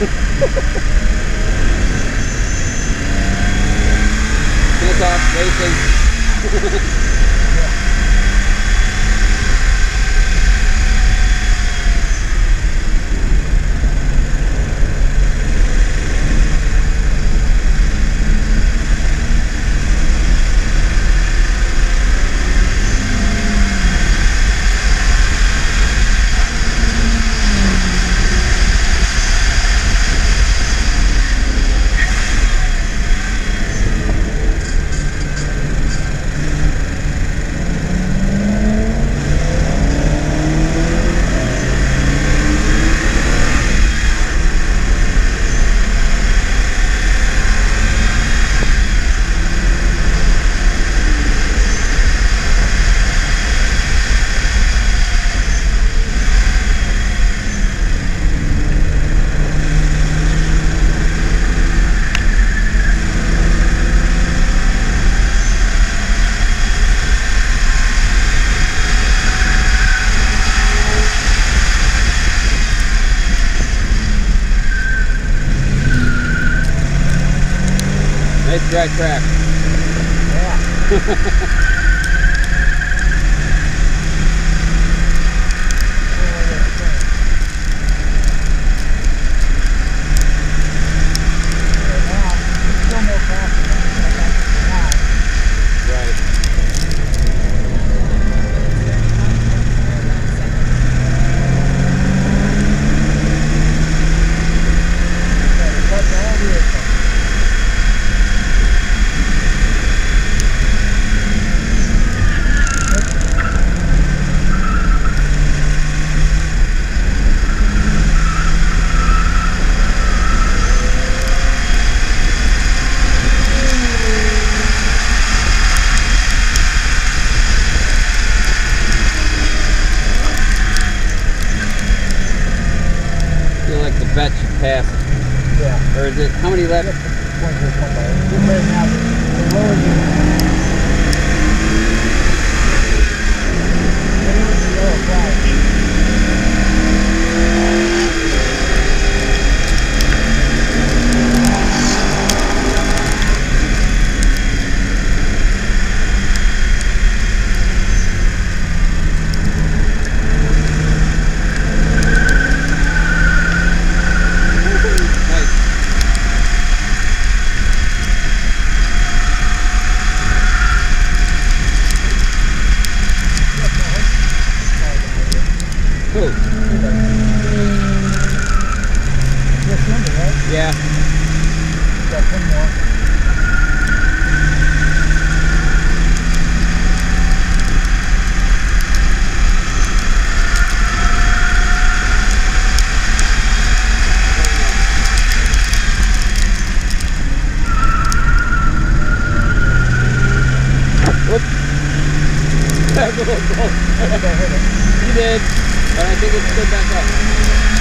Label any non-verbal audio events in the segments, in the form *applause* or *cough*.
Hands off, very safe. Nice dry track. Yeah. *laughs* *laughs* you did, but I think it's stood back up.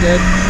Good.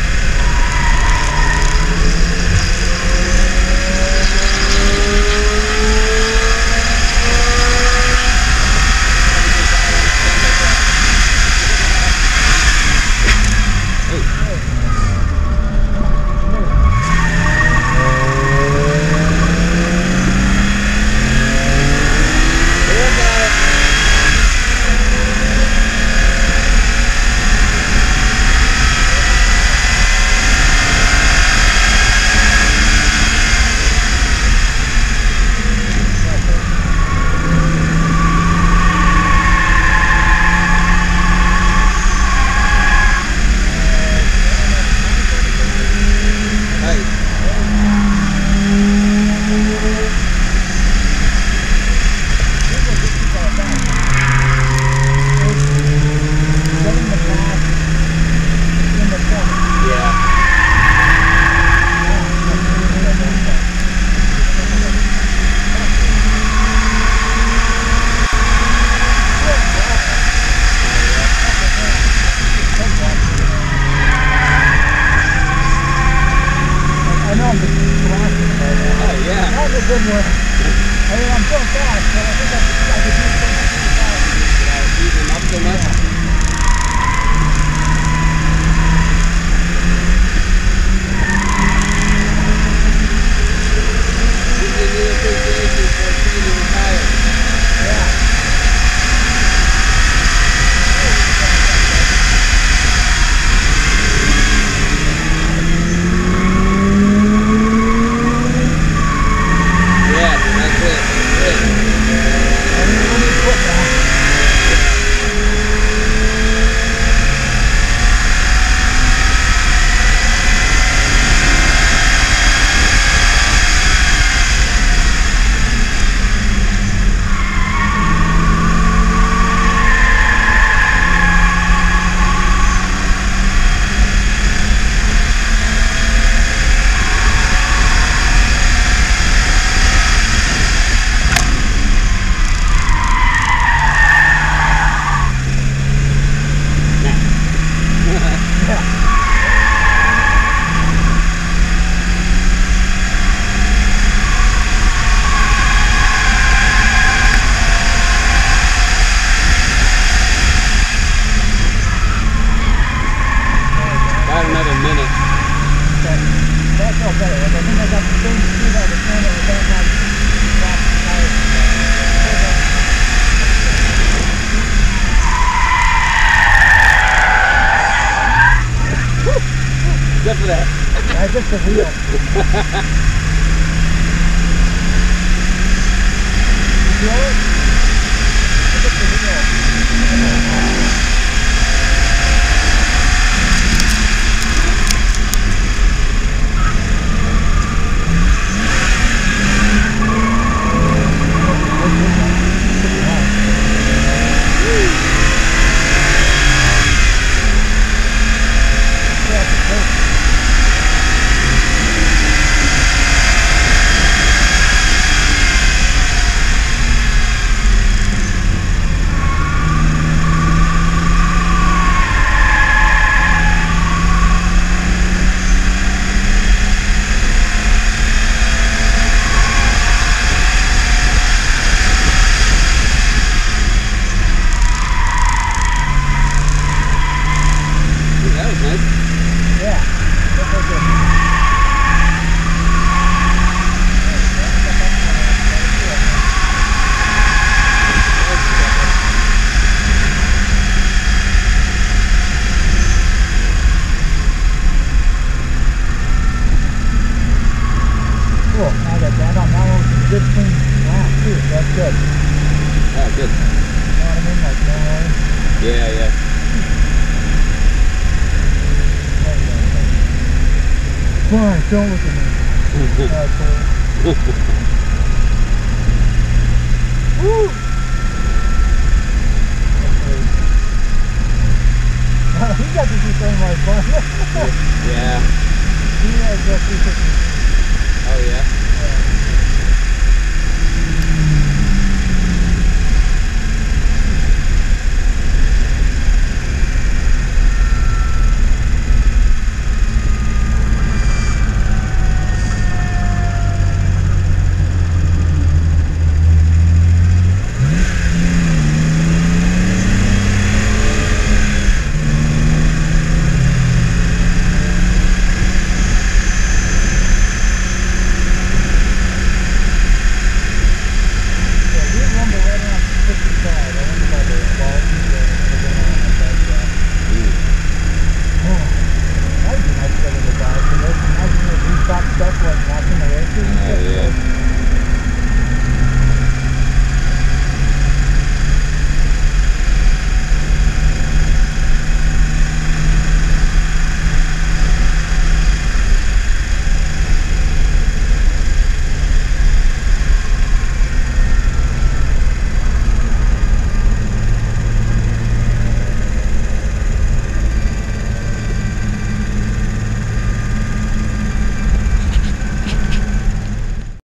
I'm right now. Oh, yeah. That was a good one. I mean, I'm going fast, but I think I could do something. Without easing up so much. he's got to be things like fun. yeah. He has got Oh, yeah?